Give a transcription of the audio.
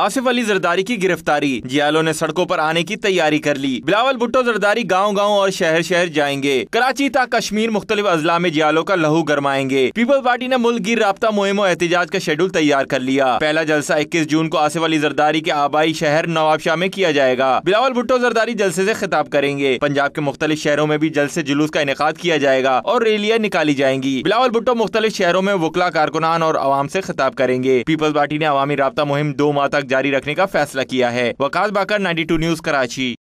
आसिफ अली जरदारी की गिरफ्तारी। जियालो ने सड़कों पर आने की तैयारी कर ली। बिलावल भुट्टो जरदारी गाँव गाँव और शहर शहर जाएँगे। कराची तक कश्मीर मुख्तलिफ़ अजला में जियालो का लहू गरमाएँगे। पीपल पार्टी ने मुल्क गिर रबता मुहिम एहतजाज का शेड्यूल तैयार कर लिया। पहला जलसा इक्कीस जून को आसिफ अली जरदारी के आबाई शहर नवाबशाह में किया जाएगा। बिलावल भुट्टो जरदारी जलसे ऐसी खिताब करेंगे। पंजाब के मुख्तलिफ़ शहरों में भी जलसे जुलूस का इनका किया जाएगा और रैलियाँ निकाली जाएँगी। बिलावल भुट्टो मुख्तलिफ़ शहरों में वकला, कारकुनान और आवाम ऐसी खिताब करेंगे। पीपल्स पार्टी ने अवामी रबता मुहिम दो माह तक जारी रखने का फैसला किया है। वकास बाकर 92 न्यूज़ कराची।